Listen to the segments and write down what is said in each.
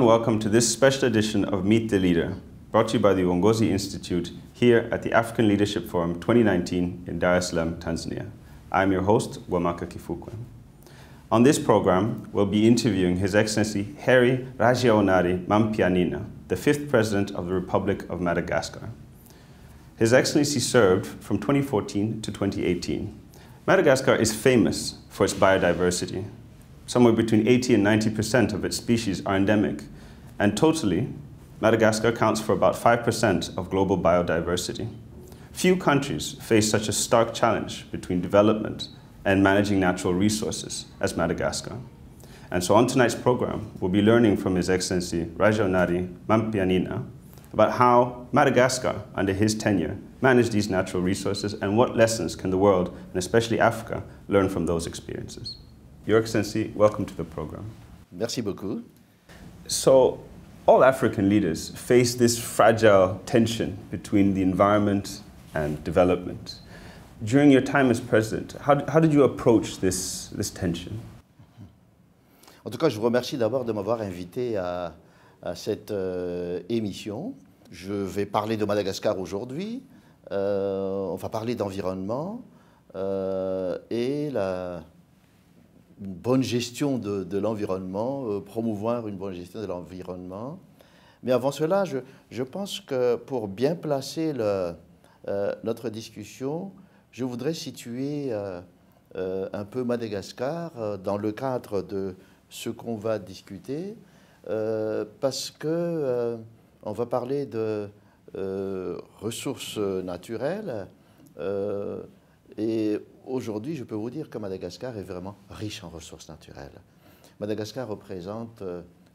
And welcome to this special edition of Meet the Leader, brought to you by the Uongozi Institute here at the African Leadership Forum 2019 in Dar es Salaam, Tanzania. I'm your host, Wamaka Kifukwe. On this program, we'll be interviewing His Excellency Harry Rajaonari Mampianina, the fifth President of the Republic of Madagascar. His Excellency served from 2014 to 2018. Madagascar is famous for its biodiversity. Somewhere between 80 and 90% of its species are endemic, and totally, Madagascar accounts for about 5% of global biodiversity. Few countries face such a stark challenge between development and managing natural resources as Madagascar. And so on tonight's program, we'll be learning from His Excellency Rajaonari Mampianina about how Madagascar, under his tenure, managed these natural resources and what lessons can the world, and especially Africa, learn from those experiences. Your Excellency, welcome to the program. Merci beaucoup. So, all African leaders face this fragile tension between the environment and development. During your time as president, how, how did you approach this, this tension? En tout cas, je vous remercie d'abord de m'avoir invité à, à cette euh, émission. Je vais parler de Madagascar aujourd'hui. Euh, on va parler d'environnement euh, et la une bonne gestion de, l'environnement, euh, promouvoir une bonne gestion de l'environnement. Mais avant cela, je, pense que pour bien placer euh, notre discussion, je voudrais situer euh, un peu Madagascar dans le cadre de ce qu'on va discuter, parce que on va parler de ressources naturelles et aujourd'hui, je peux vous dire que Madagascar est vraiment riche en ressources naturelles. Madagascar représente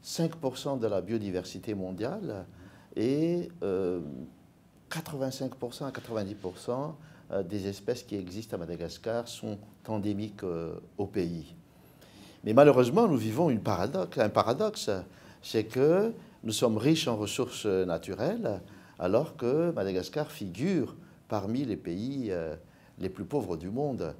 5% de la biodiversité mondiale et 85% à 90% des espèces qui existent à Madagascar sont endémiques au pays. Mais malheureusement, nous vivons une paradoxe, un paradoxe, c'est que nous sommes riches en ressources naturelles alors que Madagascar figure parmi les pays les plus pauvres du monde.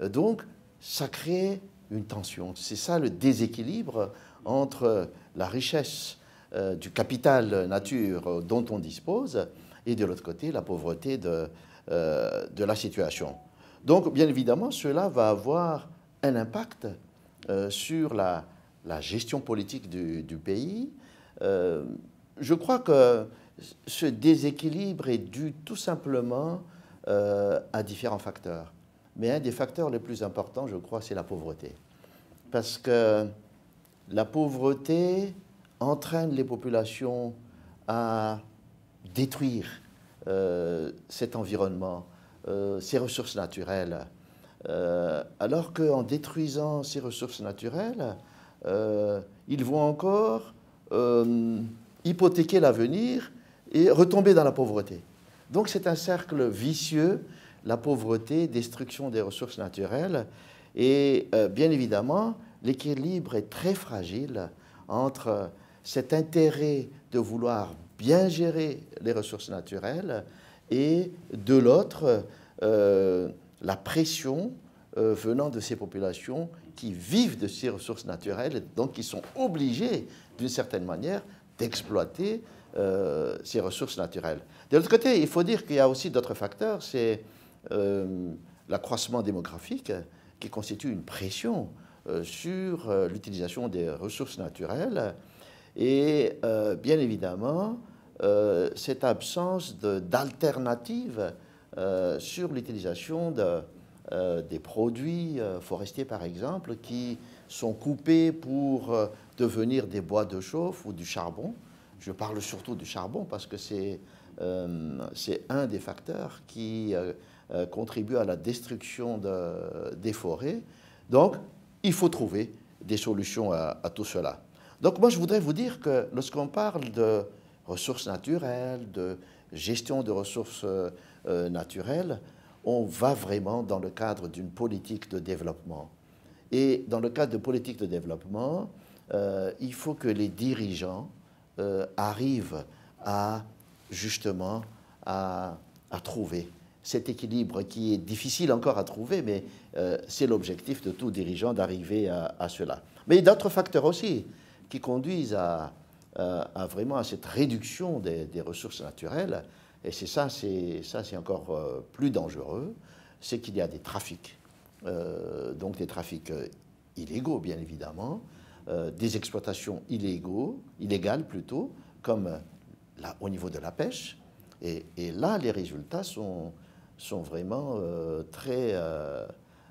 Donc, ça crée une tension. C'est ça le déséquilibre entre la richesse euh, du capital nature dont on dispose et de l'autre côté la pauvreté de, euh, la situation. Donc, bien évidemment, cela va avoir un impact euh, sur la, gestion politique du pays. je crois que ce déséquilibre est dû tout simplement euh, à différents facteurs. Mais un des facteurs les plus importants, je crois, c'est la pauvreté. Parce que la pauvreté entraîne les populations à détruire euh, cet environnement, euh, ces ressources naturelles. Alors qu'en détruisant ces ressources naturelles, ils vont encore hypothéquer l'avenir et retomber dans la pauvreté. Donc c'est un cercle vicieux, la pauvreté, destruction des ressources naturelles. Et euh, bien évidemment, l'équilibre est très fragile entre cet intérêt de vouloir bien gérer les ressources naturelles et de l'autre, euh, la pression euh, venant de ces populations qui vivent de ces ressources naturelles, donc qui sont obligées, d'une certaine manière, d'exploiter euh, ces ressources naturelles. De l'autre côté, il faut dire qu'il y a aussi d'autres facteurs, c'est euh, l'accroissement démographique qui constitue une pression euh, sur l'utilisation des ressources naturelles et bien évidemment cette absence d'alternative sur l'utilisation de, des produits forestiers par exemple qui sont coupés pour devenir des bois de chauffe ou du charbon je parle surtout du charbon parce que c'est euh, un des facteurs qui euh, euh, contribue à la destruction de, des forêts. Donc, il faut trouver des solutions à, tout cela. Donc, moi, je voudrais vous dire que lorsqu'on parle de ressources naturelles, de gestion de ressources euh, naturelles, on va vraiment dans le cadre d'une politique de développement. Et dans le cadre de politique de développement, il faut que les dirigeants euh, arrive à justement à, trouver cet équilibre qui est difficile encore à trouver, mais euh, c'est l'objectif de tout dirigeant d'arriver à, cela. Mais d'autres facteurs aussi qui conduisent à, vraiment à cette réduction des, des ressources naturelles. Et c'est ça, c'est ça, c'est encore plus dangereux, c'est qu'il y a des trafics, donc des trafics illégaux bien évidemment, des exploitations illégales plutôt, comme là, au niveau de la pêche. Et, là, les résultats sont, sont vraiment très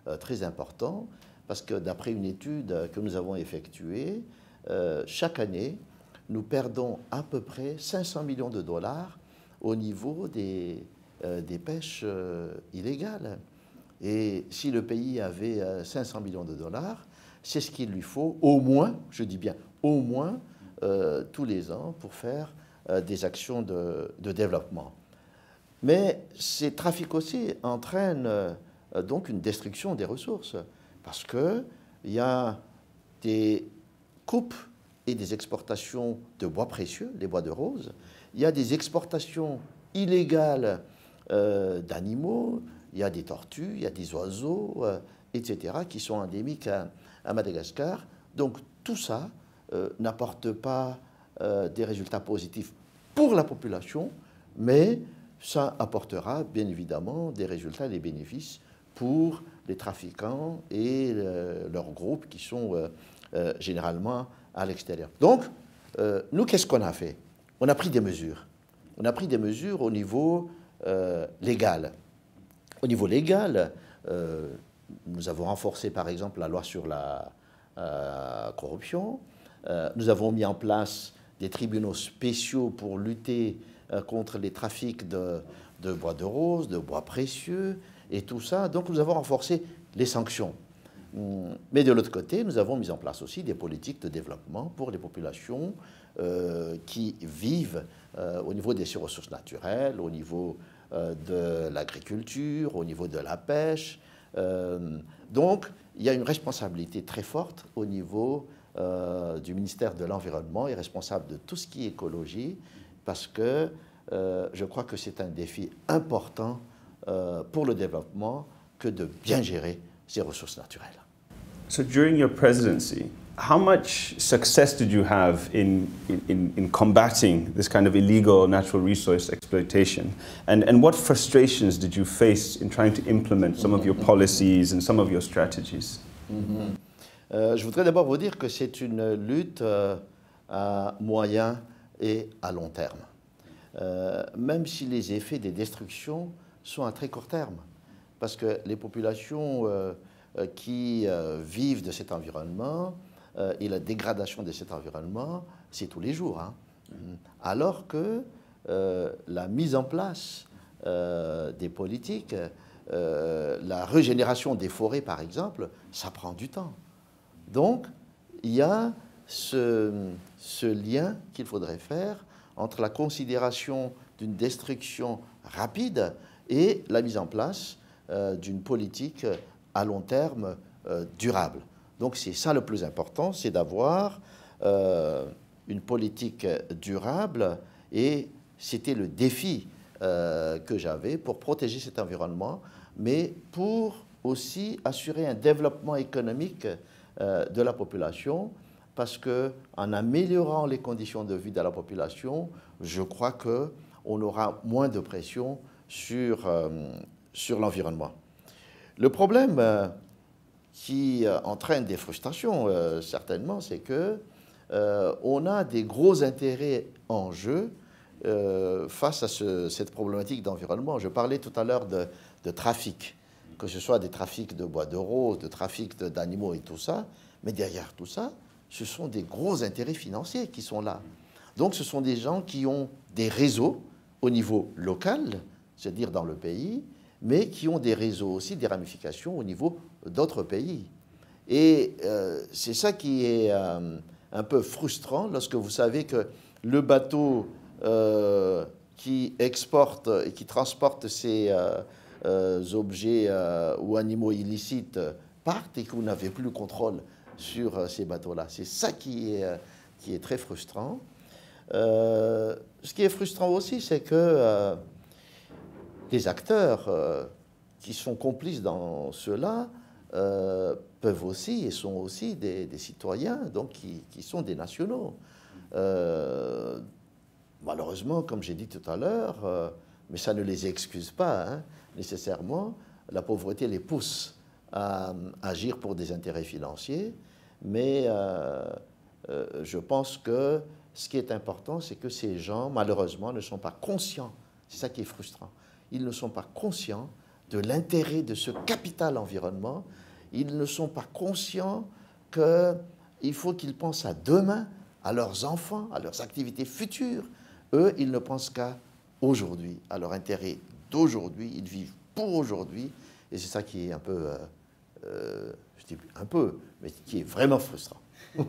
euh, très important parce que d'après une étude que nous avons effectuée, euh, chaque année, nous perdons à peu près 500 millions de dollars au niveau des, euh, des pêches illégales. Et si le pays avait 500 millions de dollars, c'est ce qu'il lui faut au moins, je dis bien au moins, tous les ans pour faire des actions de, développement. Mais ces trafics aussi entraînent euh, donc une destruction des ressources. Parce qu'il y a des coupes et des exportations de bois précieux, les bois de rose. Il y a des exportations illégales euh, d'animaux. Il y a des tortues, il y a des oiseaux, euh, etc., qui sont endémiques à, Madagascar. Donc tout ça n'apporte pas des résultats positifs pour la population, mais ça apportera bien évidemment des résultats, des bénéfices pour les trafiquants et euh, leurs groupes qui sont euh, euh, généralement à l'extérieur. Donc, nous, qu'est-ce qu'on a fait? On a pris des mesures. On a pris des mesures au niveau légal. Au niveau légal, nous avons renforcé par exemple la loi sur la corruption. nous avons mis en place des tribunaux spéciaux pour lutter contre les trafics de, de bois de rose, de bois précieux, et tout ça. Donc nous avons renforcé les sanctions. Mais de l'autre côté, nous avons mis en place aussi des politiques de développement pour les populations euh, qui vivent euh, au niveau des ressources naturelles, au niveau euh, de l'agriculture, au niveau de la pêche. Donc, il y a une responsabilité très forte au niveau du ministère de l'Environnement et responsable de tout ce qui est écologie, parce que je crois que c'est un défi important euh, pour le développement que de bien gérer ces ressources naturelles. So during your presidency, how much success did you have in, in, in combating this kind of illegal natural resource exploitation? And, and what frustrations did you face in trying to implement some of your policies and some of your strategies? Mm-hmm. euh, je voudrais d'abord vous dire que c'est une lutte euh, à moyen et à long terme. Euh, même si les effets des destructions sont à très court terme. Parce que les populations euh, euh, qui euh, vivent de cet environnement et la dégradation de cet environnement, c'est tous les jours. Hein. Alors que la mise en place des politiques, la régénération des forêts, par exemple, ça prend du temps. Donc, il y a ce, ce lien qu'il faudrait faire entre la considération d'une destruction rapide et la mise en place euh, d'une politique à long terme euh, durable. Donc c'est ça le plus important, c'est d'avoir euh, une politique durable et c'était le défi que j'avais pour protéger cet environnement, mais pour aussi assurer un développement économique de la population, parce que en améliorant les conditions de vie de la population, je crois que on aura moins de pression sur, euh, sur l'environnement. Le problème euh, qui euh, entraîne des frustrations, certainement, c'est que on a des gros intérêts en jeu face à cette problématique d'environnement. Je parlais tout à l'heure de, de, trafic, que ce soit des trafics de bois de rose, de trafic d'animaux et tout ça, mais derrière tout ça, ce sont des gros intérêts financiers qui sont là. Donc ce sont des gens qui ont des réseaux au niveau local, c'est-à-dire dans le pays, mais qui ont des réseaux aussi, des ramifications au niveau d'autres pays. Et euh, c'est ça qui est euh, un peu frustrant lorsque vous savez que le bateau euh, qui exporte et qui transporte ces objets ou animaux illicites partent et que vous n'avez plus le contrôle sur ces bateaux-là. C'est ça qui est, qui est très frustrant. ce qui est frustrant aussi, c'est que des acteurs qui sont complices dans cela euh, peuvent aussi et sont aussi des, citoyens, donc qui, sont des nationaux. malheureusement, comme j'ai dit tout à l'heure, mais ça ne les excuse pas hein, nécessairement, la pauvreté les pousse à agir pour des intérêts financiers, mais je pense que ce qui est important, c'est que ces gens, malheureusement, ne sont pas conscients. C'est ça qui est frustrant. Ils ne sont pas conscients de l'intérêt de ce capital environnement. Ils ne sont pas conscients qu'il faut qu'ils pensent à demain, à leurs enfants, à leurs activités futures. Eux, ils ne pensent qu'à aujourd'hui, à leur intérêt d'aujourd'hui. Ils vivent pour aujourd'hui. Et c'est ça qui est un peu, euh, euh, je dis un peu, mais qui est vraiment frustrant.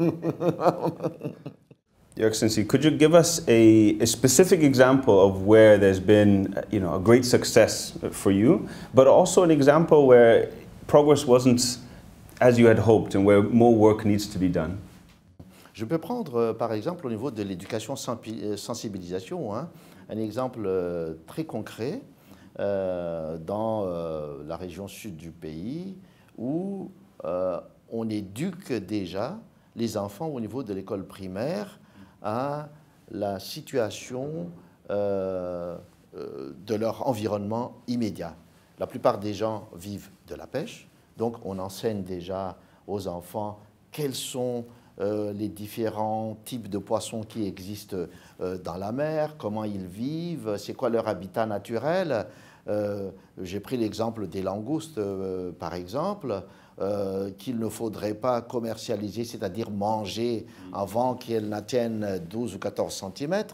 Your Excellency, could you give us a, a, specific example of where there's been you know, a great success for you, but also an example where progress wasn't as you had hoped and where more work needs to be done? Je peux prendre euh, par exemple au niveau de l'éducation euh, sensibilisation, hein, un exemple euh, très concret euh, dans euh, la région sud du pays où euh, on éduque déjà les enfants au niveau de l'école primaire à la situation euh, euh, de leur environnement immédiat. La plupart des gens vivent de la pêche, donc on enseigne déjà aux enfants quels sont euh, les différents types de poissons qui existent dans la mer, comment ils vivent, c'est quoi leur habitat naturel. J'ai pris l'exemple des langoustes, par exemple. Euh, qu'il ne faudrait pas commercialiser, c'est-à-dire manger avant qu'elles n'atteignent 12 ou 14 cm.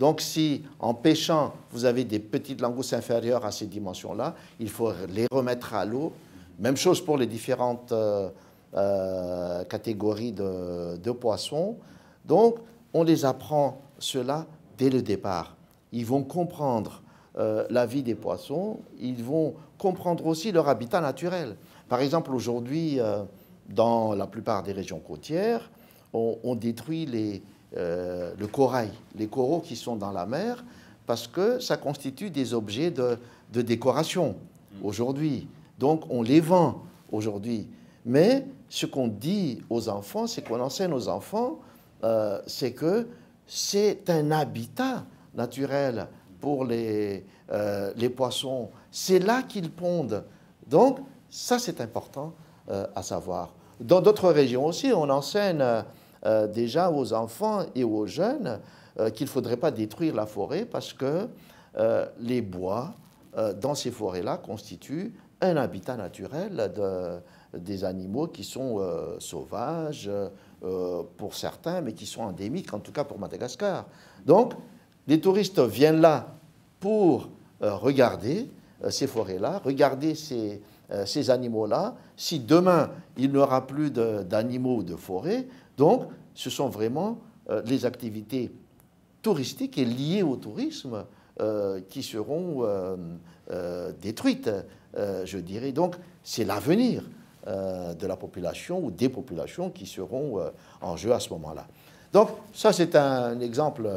Donc si en pêchant, vous avez des petites langoustes inférieures à ces dimensions-là, il faut les remettre à l'eau. Même chose pour les différentes euh, euh, catégories de, poissons. Donc on les apprend cela dès le départ. Ils vont comprendre la vie des poissons, ils vont comprendre aussi leur habitat naturel. Par exemple, aujourd'hui, euh, dans la plupart des régions côtières, on, détruit euh, le corail, les coraux qui sont dans la mer, parce que ça constitue des objets de, décoration aujourd'hui. Donc on les vend aujourd'hui. Mais ce qu'on dit aux enfants, c'est qu'on enseigne aux enfants, euh, c'est que c'est un habitat naturel pour les, les poissons. C'est là qu'ils pondent. Donc, ça, c'est important euh, à savoir. Dans d'autres régions aussi, on enseigne euh, euh, déjà aux enfants et aux jeunes qu'il ne faudrait pas détruire la forêt parce que les bois dans ces forêts-là constituent un habitat naturel de, des animaux qui sont sauvages pour certains, mais qui sont endémiques, en tout cas pour Madagascar. Donc, les touristes viennent là pour regarder ces forêts-là, regarder ces, euh, ces animaux-là, si demain il n'y aura plus d'animaux de, forêt. Donc, ce sont vraiment euh, les activités touristiques et liées au tourisme euh, qui seront détruites, je dirais. Donc, c'est l'avenir de la population ou des populations qui seront en jeu à ce moment-là. Donc, ça, c'est un exemple,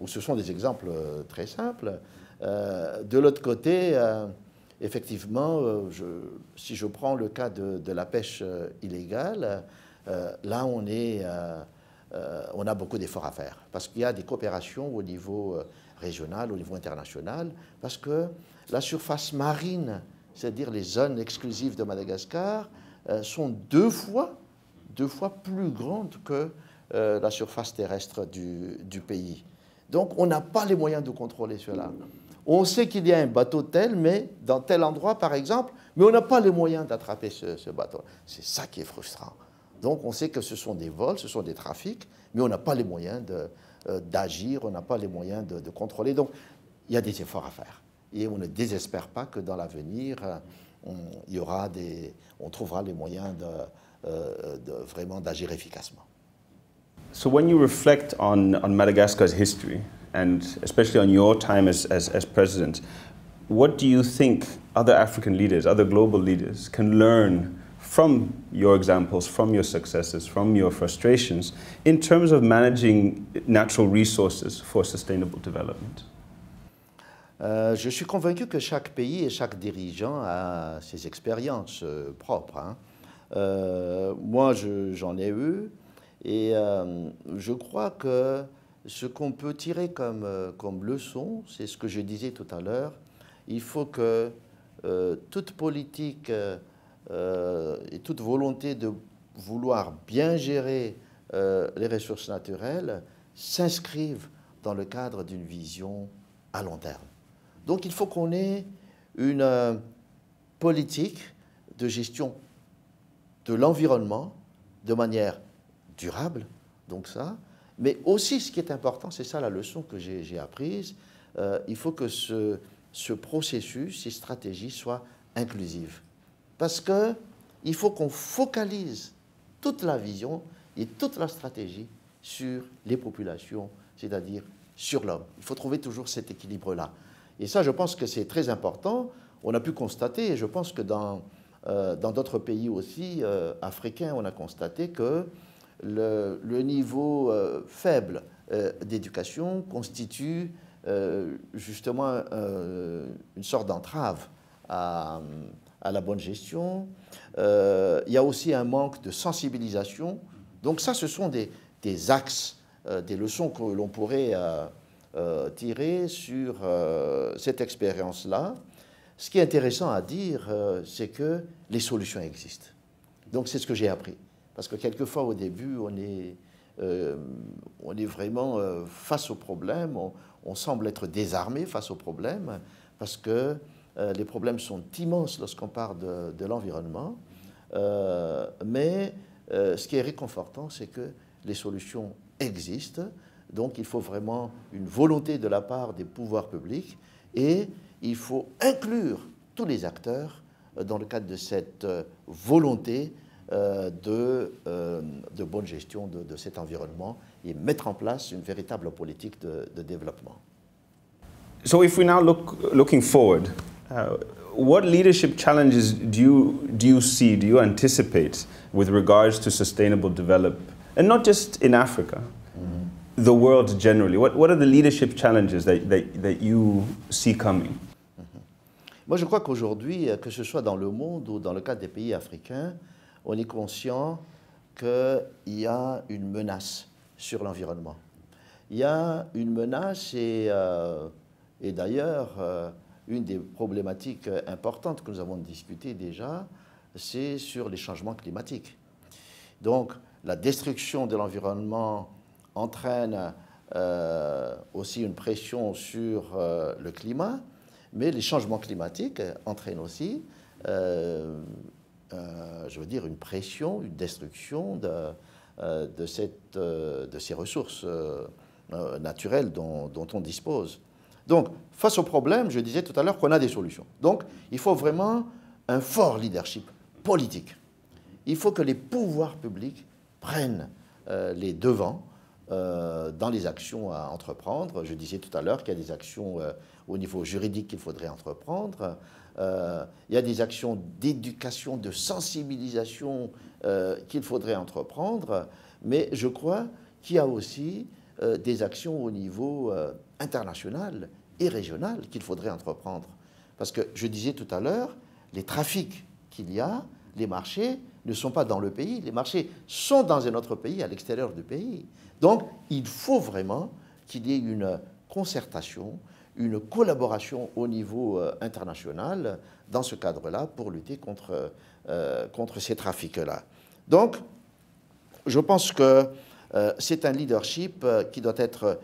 ou ce sont des exemples très simples. de l'autre côté, effectivement, euh, si je prends le cas de, la pêche euh, illégale, euh, là, on, a beaucoup d'efforts à faire, parce qu'il y a des coopérations au niveau régional, au niveau international, parce que la surface marine, c'est-à-dire les zones exclusives de Madagascar, sont deux fois, deux fois plus grandes que la surface terrestre du pays. Donc, on n'a pas les moyens de contrôler cela. On sait qu'il y a un bateau tel, mais dans tel endroit, par exemple, mais on n'a pas les moyens d'attraper ce, bateau. C'est ça qui est frustrant. Donc on sait que ce sont des vols, ce sont des trafics, mais on n'a pas les moyens euh, d'agir, on n'a pas les moyens de, contrôler. Donc il y a des efforts à faire. Et on ne désespère pas que dans l'avenir, euh, on, on trouvera les moyens de, euh, vraiment d'agir efficacement. So when you reflect on Madagascar's history, and especially on your time as, as, as president, what do you think other African leaders, other global leaders can learn from your examples, from your successes, from your frustrations in terms of managing natural resources for sustainable development? Euh, je suis convaincu que chaque pays et chaque dirigeant a ses expériences euh, propres. Hein. Euh, moi, j'en ai eu et euh, je crois que ce qu'on peut tirer comme, euh, comme leçon, c'est ce que je disais tout à l'heure, il faut que euh, toute politique euh, et toute volonté de vouloir bien gérer les ressources naturelles s'inscrivent dans le cadre d'une vision à long terme. Donc il faut qu'on ait une politique de gestion de l'environnement de manière durable, donc ça, mais aussi, ce qui est important, c'est ça la leçon que j'ai apprise, euh, il faut que ce, ce, processus, ces stratégies soient inclusives. Parce qu'il faut qu'on focalise toute la vision et toute la stratégie sur les populations, c'est-à-dire sur l'homme. Il faut trouver toujours cet équilibre-là. Et ça, je pense que c'est très important. On a pu constater, et je pense que dans euh, d'autres pays aussi euh, africains, on a constaté que le, niveau euh, faible euh, d'éducation constitue euh, justement une sorte d'entrave à, la bonne gestion. il y a aussi un manque de sensibilisation. Donc ça, ce sont des, des axes, des leçons que l'on pourrait tirer sur cette expérience-là. Ce qui est intéressant à dire, c'est que les solutions existent. Donc c'est ce que j'ai appris. Parce que quelquefois, au début, on est, euh, vraiment euh, face au problème, on, semble être désarmé face au problème, parce que euh, les problèmes sont immenses lorsqu'on parle de, l'environnement. mais ce qui est réconfortant, c'est que les solutions existent. Donc il faut vraiment une volonté de la part des pouvoirs publics et il faut inclure tous les acteurs dans le cadre de cette volonté de, euh, de, bonne gestion de, de, cet environnement et mettre en place une véritable politique de, de développement. So if we now look looking forward, uh, what leadership challenges do you, do you see, do you anticipate with regards to sustainable development? And not just in Africa, mm -hmm. the world generally? What, what are the leadership challenges that, that, that you see coming? Mm -hmm. Moi, je crois qu'aujourd'hui, que ce soit dans le monde ou dans le cadre des pays africains, on est conscient qu'il y a une menace sur l'environnement. Il y a une menace et, euh, d'ailleurs, euh, une des problématiques importantes que nous avons discutées déjà, c'est sur les changements climatiques. Donc, la destruction de l'environnement entraîne euh, aussi une pression sur le climat, mais les changements climatiques entraînent aussi je veux dire, une pression, une destruction de, euh, de, cette, euh, de ces ressources naturelles dont, dont, on dispose. Donc, face au problème, je disais tout à l'heure qu'on a des solutions. Donc, il faut vraiment un fort leadership politique. Il faut que les pouvoirs publics prennent les devants dans les actions à entreprendre. Je disais tout à l'heure qu'il y a des actions au niveau juridique qu'il faudrait entreprendre. Euh, il y a des actions d'éducation, de sensibilisation euh, qu'il faudrait entreprendre, mais je crois qu'il y a aussi euh, des actions au niveau international et régional qu'il faudrait entreprendre. Parce que je disais tout à l'heure, les trafics qu'il y a, les marchés ne sont pas dans le pays, les marchés sont dans un autre pays, à l'extérieur du pays. Donc il faut vraiment qu'il y ait une concertation, une collaboration au niveau euh, international dans ce cadre-là pour lutter contre, euh, contre ces trafics-là. Donc, je pense que euh, c'est un leadership qui doit être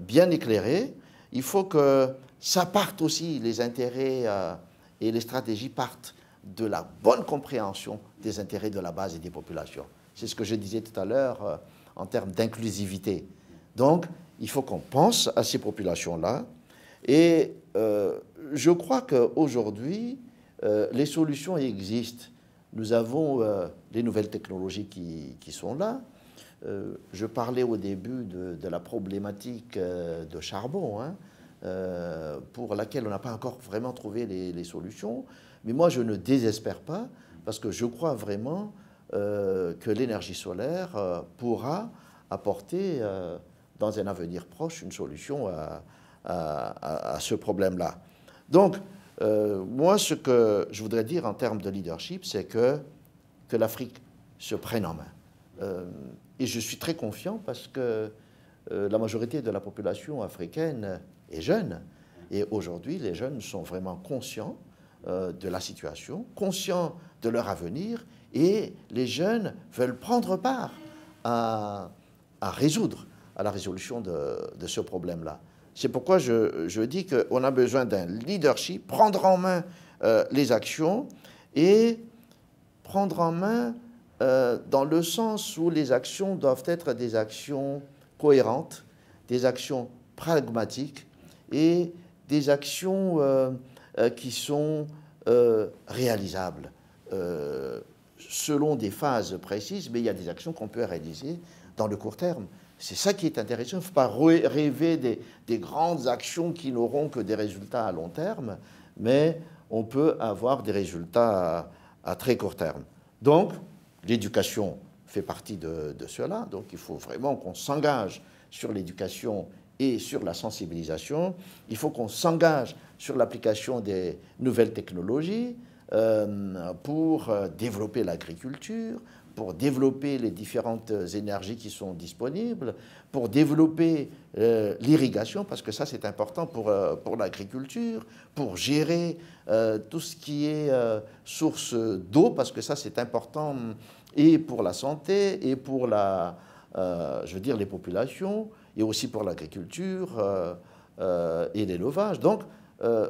bien éclairé. Il faut que ça parte aussi, les intérêts et les stratégies partent de la bonne compréhension des intérêts de la base et des populations. C'est ce que je disais tout à l'heure en termes d'inclusivité. Donc, il faut qu'on pense à ces populations-là, et euh, je crois qu'aujourd'hui, euh, les solutions existent. Nous avons euh, les nouvelles technologies qui, sont là. je parlais au début de, la problématique de charbon, hein, pour laquelle on n'a pas encore vraiment trouvé les, solutions. Mais moi, je ne désespère pas, parce que je crois vraiment que l'énergie solaire pourra apporter dans un avenir proche une solution à, ce problème-là. Donc, euh, moi, ce que je voudrais dire en termes de leadership, c'est que, que l'Afrique se prenne en main. Euh, et je suis très confiant parce que la majorité de la population africaine est jeune. Et aujourd'hui, les jeunes sont vraiment conscients de la situation, conscients de leur avenir, et les jeunes veulent prendre part à, résoudre, à la résolution de, ce problème-là. C'est pourquoi je, je dis qu'on a besoin d'un leadership, prendre en main les actions et prendre en main euh, dans le sens où les actions doivent être des actions cohérentes, des actions pragmatiques et des actions euh, euh, qui sont réalisables selon des phases précises, mais il y a des actions qu'on peut réaliser dans le court terme. C'est ça qui est intéressant. Il ne faut pas rêver des, grandes actions qui n'auront que des résultats à long terme, mais on peut avoir des résultats à très court terme. Donc, l'éducation fait partie de, cela. Donc, il faut vraiment qu'on s'engage sur l'éducation et sur la sensibilisation. Il faut qu'on s'engage sur l'application des nouvelles technologies euh, pour euh, développer l'agriculture, pour développer les différentes énergies qui sont disponibles, pour développer euh, l'irrigation, parce que ça c'est important pour, pour l'agriculture, pour gérer tout ce qui est source d'eau, parce que ça c'est important et pour la santé et pour la, je veux dire, les populations, et aussi pour l'agriculture et l'élevage. Donc,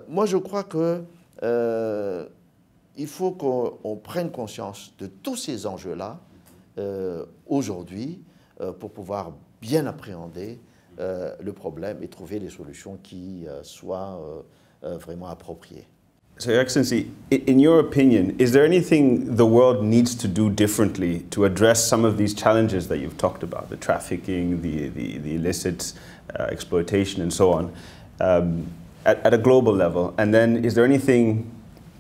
moi je crois que il faut qu'on prenne conscience de tous ces enjeux-là euh, aujourd'hui euh, pour pouvoir bien appréhender euh, le problème et trouver les solutions qui soient vraiment appropriées. So, Your Excellency, in your opinion, is there anything the world needs to do differently to address some of these challenges that you've talked about, the trafficking, the, the, the illicit uh, exploitation, and so on, um, at, at a global level? And then, is there anything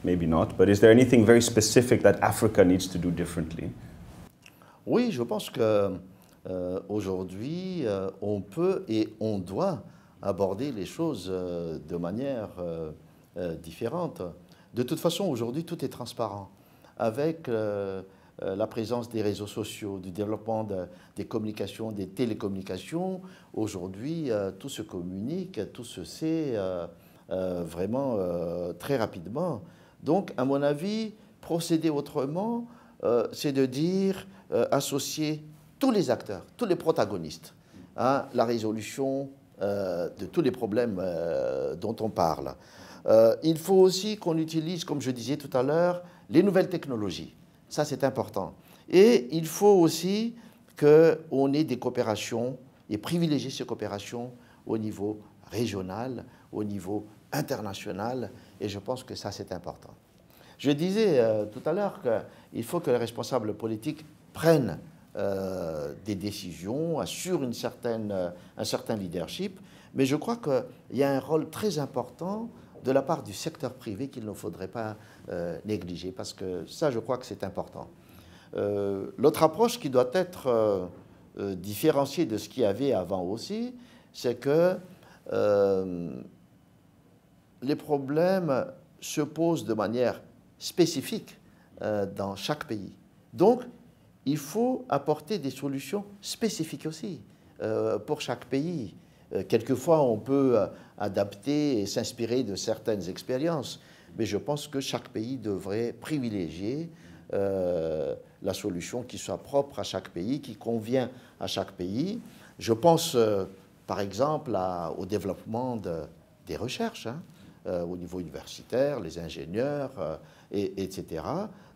maybe not, but is there anything very specific that Africa needs to do differently? Oui, je pense que euh, aujourd'hui, euh, on peut et on doit aborder les choses euh, de manière différente. De toute façon, aujourd'hui, tout est transparent. Avec la présence des réseaux sociaux, du développement des communications, des télécommunications, aujourd'hui, tout se communique, tout se sait vraiment très rapidement. Donc, à mon avis, procéder autrement, euh, c'est de dire euh, associer tous les acteurs, tous les protagonistes à la résolution euh, de tous les problèmes dont on parle. il faut aussi qu'on utilise, comme je disais tout à l'heure, les nouvelles technologies. Ça, c'est important. Et il faut aussi qu'on ait des coopérations et privilégier ces coopérations au niveau régional, au niveau international, et je pense que ça, c'est important. Je disais euh, tout à l'heure qu'il faut que les responsables politiques prennent euh, des décisions, assurent euh, un certain leadership, mais je crois qu'il y a un rôle très important de la part du secteur privé qu'il ne faudrait pas négliger, parce que ça, je crois que c'est important. L'autre approche qui doit être différenciée de ce qu'il y avait avant aussi, c'est que les problèmes se posent de manière spécifique euh, dans chaque pays. Donc, il faut apporter des solutions spécifiques aussi euh, pour chaque pays. Euh, quelquefois, on peut adapter et s'inspirer de certaines expériences, mais je pense que chaque pays devrait privilégier la solution qui soit propre à chaque pays, qui convient à chaque pays. Je pense, par exemple, au développement des recherches. Hein. Euh, au niveau universitaire, les ingénieurs, euh, et, etc.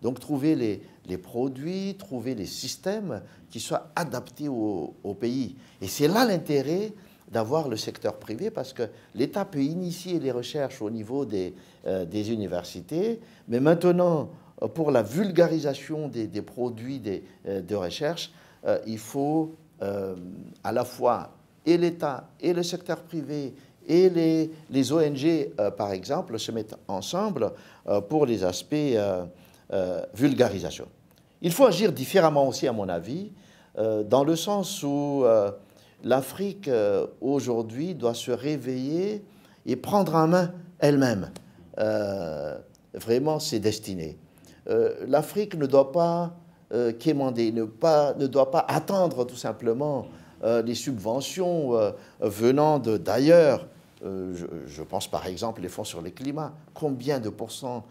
Donc trouver les, les, produits, trouver les systèmes qui soient adaptés au, pays. Et c'est là l'intérêt d'avoir le secteur privé parce que l'État peut initier les recherches au niveau des, euh, des universités, mais maintenant, pour la vulgarisation des, des produits des, de recherche, il faut à la fois et l'État et le secteur privé et les, les ONG, euh, par exemple, se mettent ensemble euh, pour les aspects euh, vulgarisation. Il faut agir différemment aussi, à mon avis, dans le sens où l'Afrique, aujourd'hui, doit se réveiller et prendre en main elle-même vraiment ses destinées. L'Afrique ne doit pas quémander, ne, doit pas attendre tout simplement les subventions venant d'ailleurs. Je, je, pense par exemple les fonds sur le climat. Combien de pourcents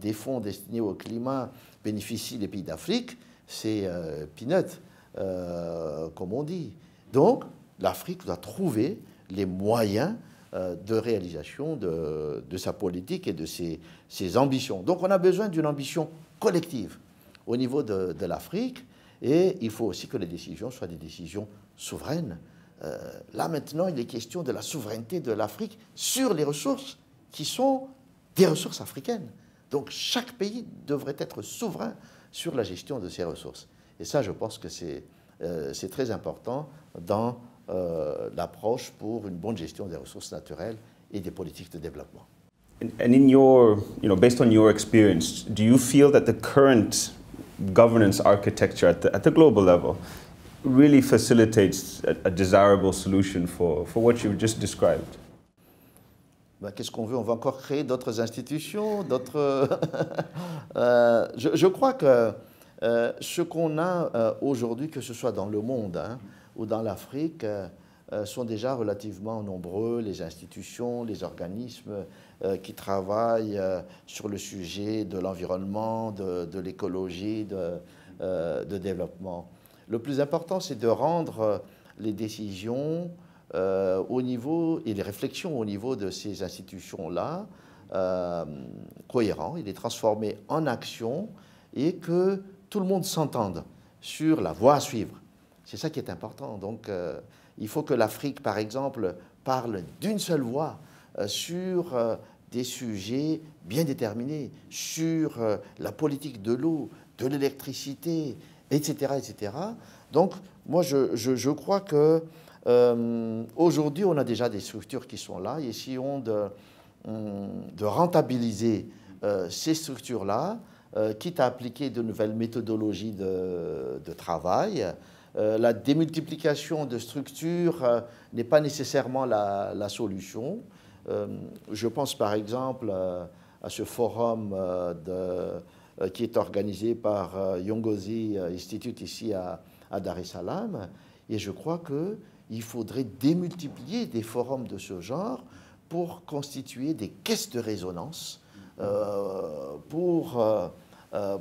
des fonds destinés au climat bénéficient les pays d'Afrique? C'est peanut, comme on dit. Donc, l'Afrique doit trouver les moyens euh, de réalisation de, sa politique et de ses, ambitions. Donc on a besoin d'une ambition collective au niveau de, l'Afrique et il faut aussi que les décisions soient des décisions souveraines. Euh, là maintenant, il est question de la souveraineté de l'Afrique sur les ressources qui sont des ressources africaines. Donc chaque pays devrait être souverain sur la gestion de ses ressources. Et ça, je pense que c'est euh, très important dans euh, l'approche pour une bonne gestion des ressources naturelles et des politiques de développement. And in your, you know, based on your experience, do you feel that the current governance architecture at the, at the global level really facilitates a, a desirable solution for, for what you've just described? Ben, Qu'est-ce qu'on veut? On va encore créer d'autres institutions, d'autres. euh, je, je, crois que euh, ce qu'on a euh, aujourd'hui, que ce soit dans le monde, hein, ou dans l'Afrique euh, sont déjà relativement nombreux, les institutions, les organismes qui travaillent sur le sujet de l'environnement, de, l'écologie, de, développement. Le plus important, c'est de rendre les décisions et les réflexions au niveau de ces institutions-là cohérents, et les transformer en action et que tout le monde s'entende sur la voie à suivre. C'est ça qui est important. Donc, euh, il faut que l'Afrique, par exemple, parle d'une seule voix euh, sur euh, des sujets bien déterminés, sur la politique de l'eau, de l'électricité, etc., etc. Donc, moi, je, crois que aujourd'hui, on a déjà des structures qui sont là. Et essayons de, de rentabiliser ces structures-là, quitte à appliquer de nouvelles méthodologies de, travail. Euh, la démultiplication de structures euh, n'est pas nécessairement la, solution. Euh, je pense par exemple à ce forum qui est organisé par Yongozi Institute ici à, Dar es Salaam. Et je crois qu'il faudrait démultiplier des forums de ce genre pour constituer des caisses de résonance pour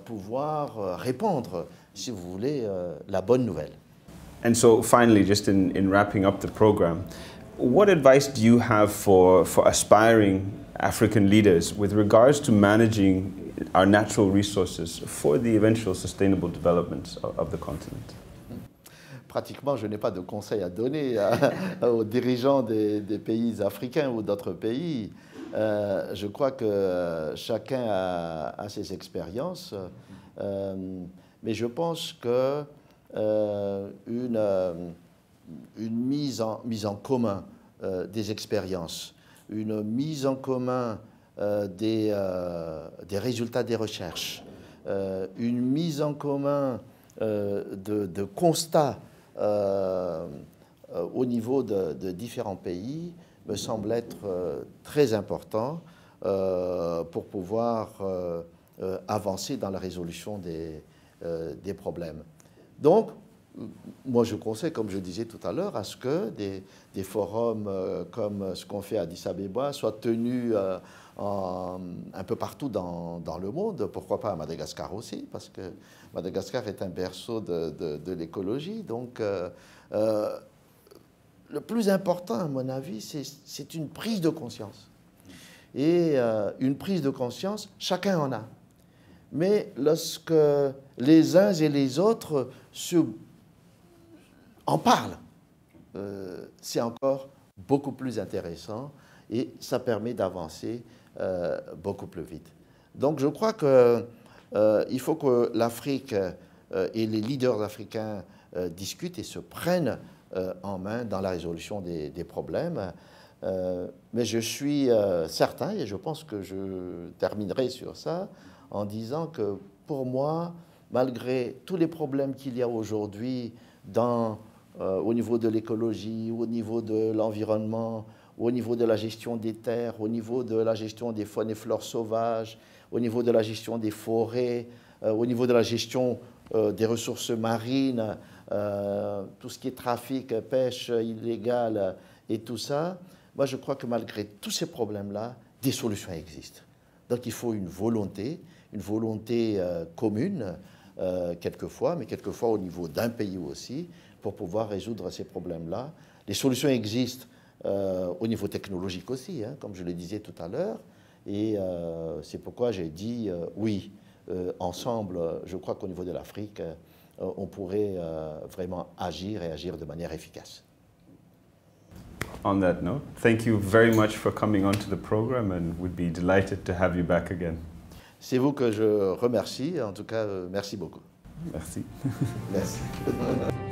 pouvoir répandre, si vous voulez, la bonne nouvelle. And so finally, just in, in wrapping up the program, what advice do you have for, for aspiring African leaders with regards to managing our natural resources for the eventual sustainable development of, of the continent? Pratiquement, je n'ai pas de conseils à donner à, aux dirigeants des, des, pays africains ou d'autres pays. Euh, je crois que chacun a, ses expériences, euh, mais je pense que euh, mise, en, commun des expériences, une mise en commun des, résultats des recherches, une mise en commun de, constats au niveau de, différents pays me semble être très important pour pouvoir avancer dans la résolution des, des problèmes. Donc, moi, je conseille, comme je disais tout à l'heure, à ce que des, forums euh, comme ce qu'on fait à Addis Abeba soient tenus euh, un peu partout dans, le monde. Pourquoi pas à Madagascar aussi, parce que Madagascar est un berceau de, l'écologie. Donc, euh, le plus important, à mon avis, c'est une prise de conscience. Et une prise de conscience, chacun en a. Mais lorsque les uns et les autres en parlent, euh, c'est encore beaucoup plus intéressant et ça permet d'avancer euh, beaucoup plus vite. Donc je crois qu'il euh, faut que l'Afrique et les leaders africains discutent et se prennent en main dans la résolution des, problèmes. mais je suis certain, et je pense que je terminerai sur ça, en disant que pour moi, malgré tous les problèmes qu'il y a aujourd'hui euh, au niveau de l'écologie, au niveau de l'environnement, au niveau de la gestion des terres, au niveau de la gestion des faunes et flores sauvages, au niveau de la gestion des forêts, au niveau de la gestion des ressources marines, tout ce qui est trafic, pêche illégale et tout ça, moi je crois que malgré tous ces problèmes-là, des solutions existent. Donc il faut une volonté, une volonté commune, quelquefois, mais quelquefois au niveau d'un pays aussi, pour pouvoir résoudre ces problèmes-là. Les solutions existent euh, au niveau technologique aussi, hein, comme je le disais tout à l'heure. Et euh, c'est pourquoi j'ai dit euh, oui, ensemble, je crois qu'au niveau de l'Afrique, on pourrait vraiment agir et agir de manière efficace. On that note, thank you very much for coming onto the program and we'd be delighted to have you back again. C'est vous que je remercie. En tout cas, merci beaucoup. Merci. merci.